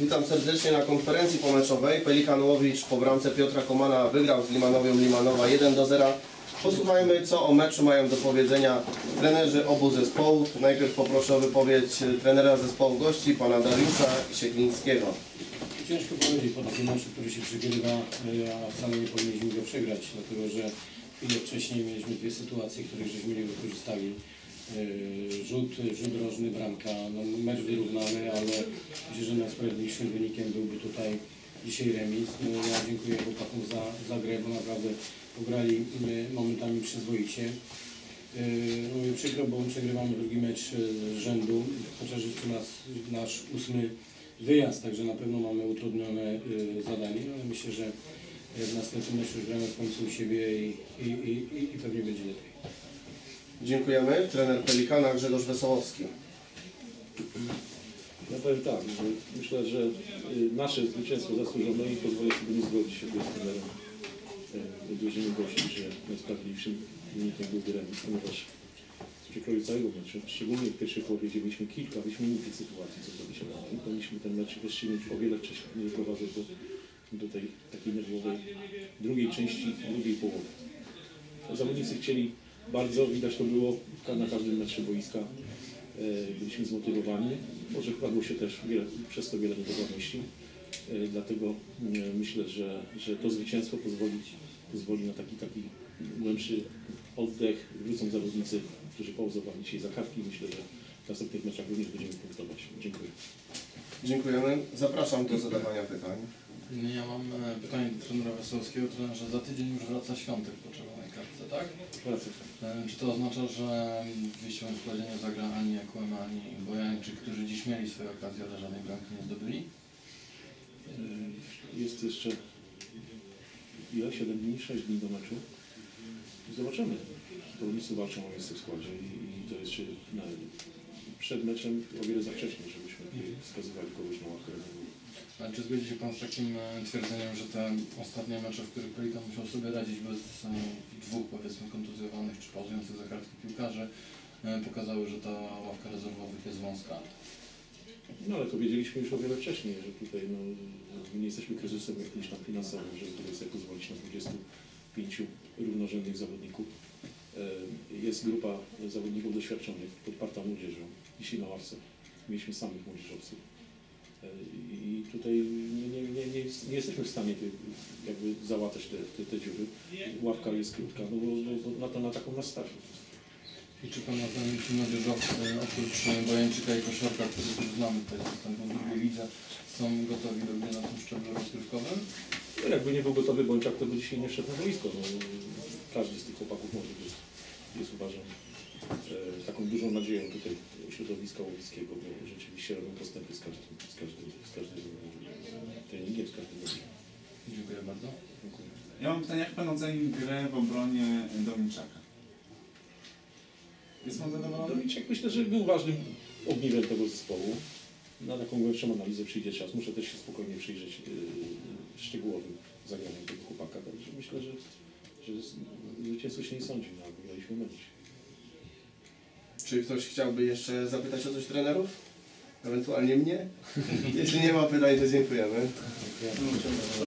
Witam serdecznie na konferencji pomeczowej. Pelikan Łowicz po bramce Piotra Komana wygrał z Limanowią Limanowa 1 do 0. Posłuchajmy, co o meczu mają do powiedzenia trenerzy obu zespołów. Najpierw poproszę o wypowiedź trenera zespołu gości, pana Dariusza Sieklińskiego. Ciężko powiedzieć po takim meczu, który się przegrywa, a wcale nie powinniśmy go przegrać, dlatego że chwilę wcześniej mieliśmy dwie sytuacje, których żeśmy nie wykorzystali. Yy, Rzut, rzut rożny, bramka, no, mecz wyrównany, ale myślę, że najsprawiedliwszym wynikiem byłby tutaj dzisiaj remis. No, ja dziękuję chłopakom za, za grę, bo naprawdę pograli momentami przyzwoicie. Yy, No mi przykro, bo przegrywamy drugi mecz yy, z rzędu, chociaż jest to nas, nasz ósmy wyjazd, także na pewno mamy utrudnione zadanie, ale myślę, że w następnym meczu już gramy w końcu u siebie i, i, i- i pewnie będzie lepiej. Dziękujemy. Trener Pelikana Grzegorz Wesołowski. Ja powiem tak, myślę, że y, nasze zwycięstwo zasłużone i pozwolę sobie nie zgodzić się z trenerem y, drużyny gości, że najsprawiedliwszym wynikiem byłby remis, ponieważ w przekroju całego meczu, szczególnie w pierwszej połowie, gdzie mieliśmy kilka wyśmienitych sytuacji, co zrobić się powinniśmy ten mecz rozstrzygnąć o wiele wcześniej, nie doprowadzać do, do tej takiej nerwowej drugiej części, drugiej połowy. Zawodnicy chcieli bardzo, widać to było na każdym meczu boiska. E, Byliśmy zmotywowani. Może kładło się też wiele, przez to wiele niedowolności. E, Dlatego e, myślę, że, że to zwycięstwo pozwoli, pozwoli na taki, taki głębszy oddech. Wrócą zawodnicy, którzy pauzowali dzisiaj za kartki. Myślę, że w następnych meczach również będziemy punktować. Dziękuję. Dziękujemy. Zapraszam do zadawania pytań. Ja mam e, pytanie do trenera Wesołowskiego. Trenerze, za tydzień już wraca Świątek po czerwonej kartce, tak? E, Czy to oznacza, że w wyjściowym składzie nie zagra ani Jakłem, ani Bojańczyk, którzy dziś mieli swoje okazje, ale żadnej bramki nie zdobyli? E, Jest jeszcze ile? 7 dni, 6 dni do meczu. I Zobaczymy. Zawodnicy walczą o miejsce w składzie i, to na, przed meczem o wiele za wcześnie, żebyśmy wskazywali kogoś na ławkę. Czy zgodzi się Pan z takim e, twierdzeniem, że te ostatnie mecze, w których Pelikan musiał sobie radzić bez dwóch powiedzmy kontuzjowanych czy pauzujących za kartki piłkarzy, e, pokazały, że ta ławka rezerwowych jest wąska? No ale to wiedzieliśmy już o wiele wcześniej, że tutaj no, nie jesteśmy kryzysem jakimś tam finansowym, żeby tutaj sobie pozwolić na 25 równorzędnych zawodników. E, Jest grupa zawodników doświadczonych, podparta młodzieżą. Dzisiaj na ławce mieliśmy samych młodzieżowców. E, I tutaj nie, nie, nie, nie, nie jesteśmy w stanie jakby załatać te, te, te dziury. Ławka jest krótka, no bo, bo, bo na, to, na taką nas stać. I czy Pana zdaniem ci młodzieżowcy, oprócz e, Bojańczyka i Koszorka, których już znamy tutaj z występu w drugiej lidze, są gotowi do gry na tym szczeblu rozgrywkowym? No, jakby nie był gotowy Bączak, to by dzisiaj nie wszedł na boisko. No, każdy z tych chłopaków może jest, jest uważam, e, taką dużą nadzieją tutaj środowiska łowickiego, bo rzeczywiście robią postępy z każdym, z każdym, z każdym treningiem, z każdym meczem. Dziękuję bardzo. Dziękuję. Ja mam pytanie, jak Pan oceni grę w obronie Dominiczaka? Jest Pan zadowolony? Dominiczek myślę, że był ważnym ogniwem tego zespołu. Na taką głębszą analizę przyjdzie czas. Muszę też się spokojnie przyjrzeć yy, szczegółowym zagraniom tego chłopaka. Także myślę, że, że z- zwycięstwo się nie sądzi, no, wygraliśmy mecz. Czy ktoś chciałby jeszcze zapytać o coś trenerów? Ewentualnie mnie? Jeśli nie ma pytań, to dziękujemy.